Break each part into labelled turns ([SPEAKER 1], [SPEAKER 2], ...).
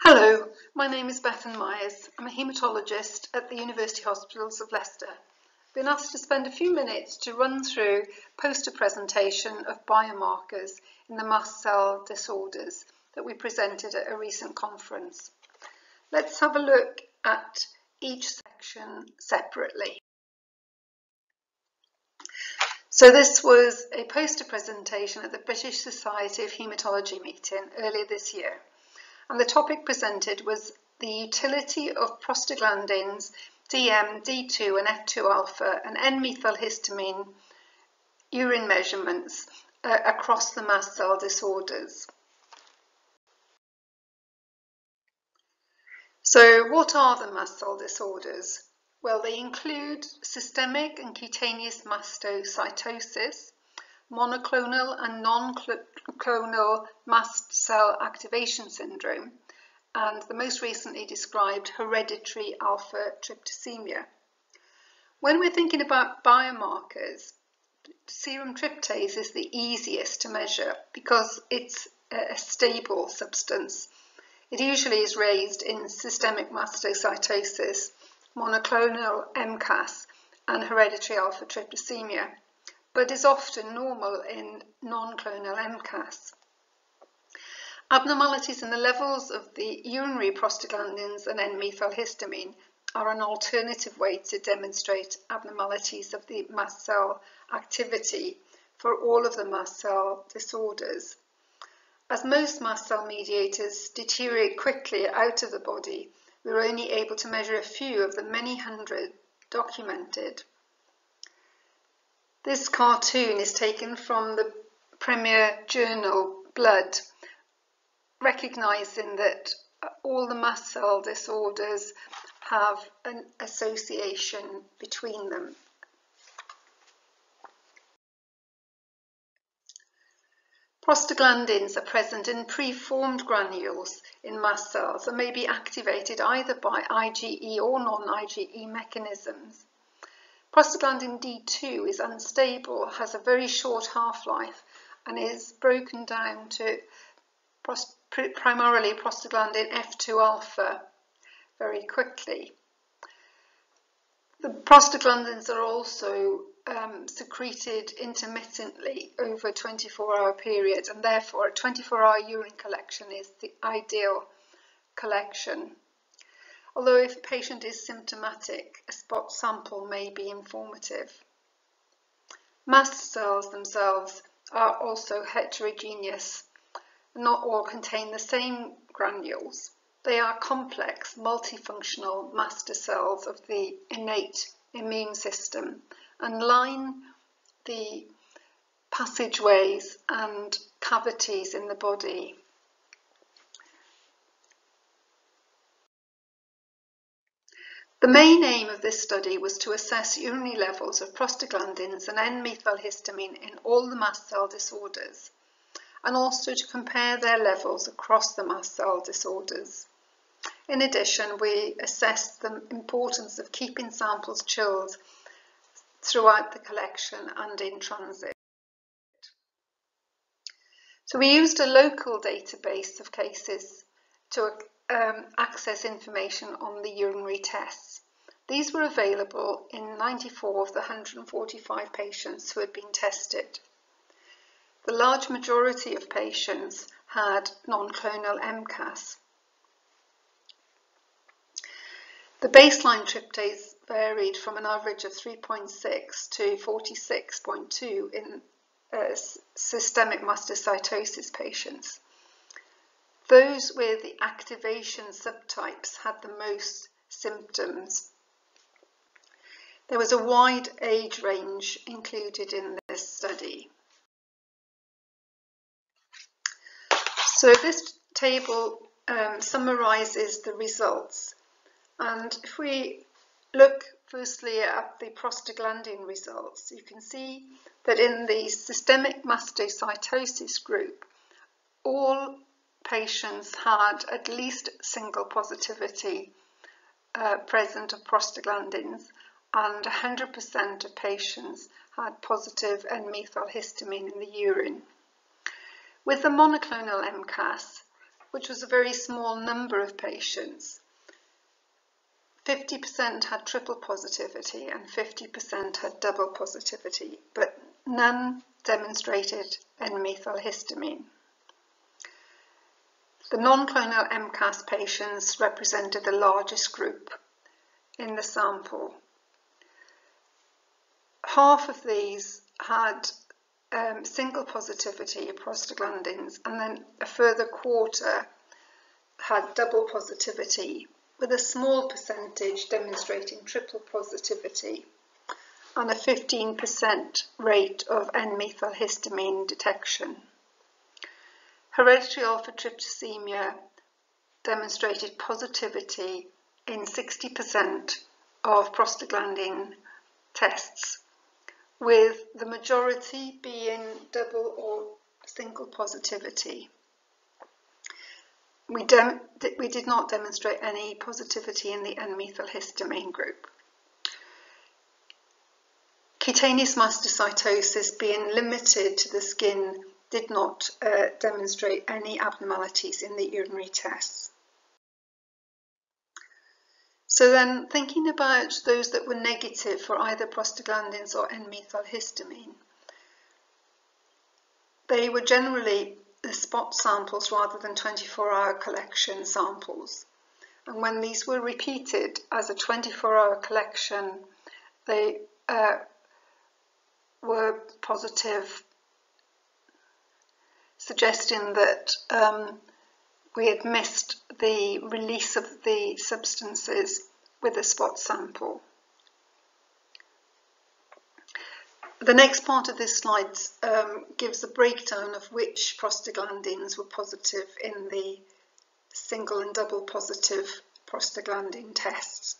[SPEAKER 1] Hello, my name is Bethan Myers. I'm a haematologist at the University Hospitals of Leicester. I've been asked to spend a few minutes to run through poster presentation of biomarkers in the mast cell disorders that we presented at a recent conference. Let's have a look at each section separately. So this was a poster presentation at the British Society of Haematology meeting earlier this year and the topic presented was the utility of prostaglandins DM, D2 and F2 alpha and N-methylhistamine urine measurements uh, across the mast cell disorders. So what are the mast cell disorders? Well, they include systemic and cutaneous mastocytosis, monoclonal and non-clonal mast cell activation syndrome, and the most recently described hereditary alpha tryptasemia. When we're thinking about biomarkers, serum tryptase is the easiest to measure because it's a stable substance. It usually is raised in systemic mastocytosis, monoclonal MCAS, and hereditary alpha tryptasemia but is often normal in non-clonal MCAS. Abnormalities in the levels of the urinary prostaglandins and N-methylhistamine are an alternative way to demonstrate abnormalities of the mast cell activity for all of the mast cell disorders. As most mast cell mediators deteriorate quickly out of the body, we're only able to measure a few of the many hundred documented. This cartoon is taken from the premier journal Blood, recognising that all the mast cell disorders have an association between them. Prostaglandins are present in preformed granules in mast cells and may be activated either by IgE or non-IgE mechanisms. Prostaglandin D2 is unstable, has a very short half-life and is broken down to primarily prostaglandin F2 alpha very quickly. The prostaglandins are also um, secreted intermittently over a 24-hour period and therefore a 24-hour urine collection is the ideal collection. Although if a patient is symptomatic, a spot sample may be informative. Mast cells themselves are also heterogeneous. Not all contain the same granules. They are complex, multifunctional master cells of the innate immune system and line the passageways and cavities in the body The main aim of this study was to assess urinary levels of prostaglandins and N-methylhistamine in all the mast cell disorders, and also to compare their levels across the mast cell disorders. In addition, we assessed the importance of keeping samples chilled throughout the collection and in transit. So we used a local database of cases to um, access information on the urinary tests. These were available in 94 of the 145 patients who had been tested. The large majority of patients had non-clonal MCAS. The baseline tryptase varied from an average of 3.6 to 46.2 in uh, systemic mastocytosis patients. Those with the activation subtypes had the most symptoms. There was a wide age range included in this study. So this table um, summarises the results. And if we look firstly at the prostaglandin results, you can see that in the systemic mastocytosis group, all patients had at least single positivity uh, present of prostaglandins and 100% of patients had positive N-methylhistamine in the urine. With the monoclonal MCAS, which was a very small number of patients. 50% had triple positivity and 50% had double positivity, but none demonstrated N-methylhistamine. The non-clonal MCAS patients represented the largest group in the sample. Half of these had um, single positivity of prostaglandins and then a further quarter had double positivity with a small percentage demonstrating triple positivity and a 15% rate of N-methylhistamine detection. Hereditary alpha-tryptasemia demonstrated positivity in 60% of prostaglandin tests, with the majority being double or single positivity. We, we did not demonstrate any positivity in the N-methylhistamine group. Cutaneous mastocytosis being limited to the skin did not uh, demonstrate any abnormalities in the urinary tests. So then thinking about those that were negative for either prostaglandins or N-methylhistamine, they were generally spot samples rather than 24-hour collection samples. And when these were repeated as a 24-hour collection, they uh, were positive, suggesting that um, we had missed the release of the substances with a spot sample. The next part of this slide um, gives a breakdown of which prostaglandins were positive in the single and double positive prostaglandin tests.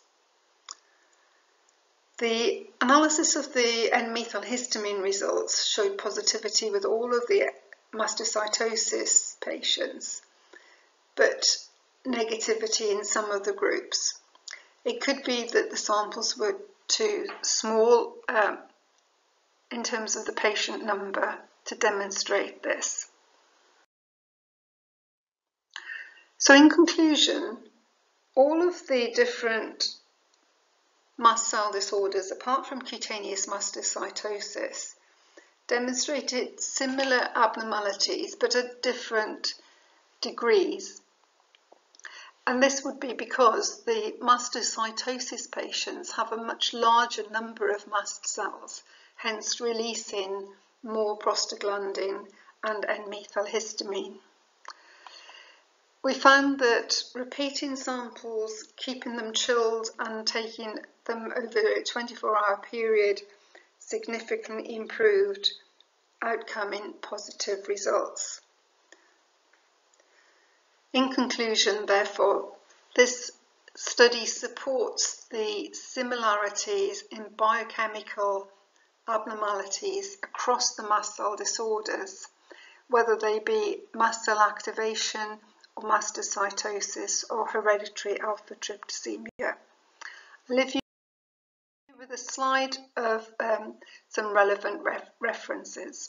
[SPEAKER 1] The analysis of the N-methylhistamine results showed positivity with all of the mastocytosis patients, but negativity in some of the groups. It could be that the samples were too small um, in terms of the patient number to demonstrate this. So in conclusion, all of the different mast cell disorders, apart from cutaneous mastocytosis, demonstrated similar abnormalities but at different degrees. And this would be because the mastocytosis patients have a much larger number of mast cells hence releasing more prostaglandin and N-methylhistamine. We found that repeating samples, keeping them chilled and taking them over a 24-hour period significantly improved outcome in positive results. In conclusion, therefore, this study supports the similarities in biochemical abnormalities across the mast cell disorders, whether they be mast cell activation or mastocytosis or hereditary alpha-tryptasemia. I'll leave you with a slide of um, some relevant ref references.